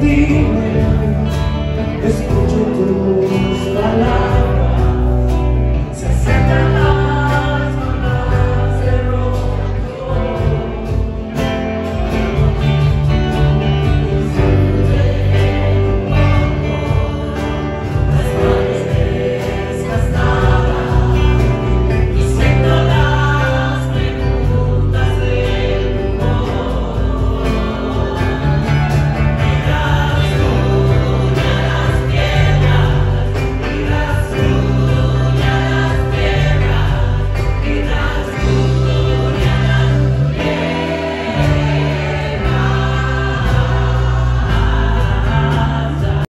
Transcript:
thee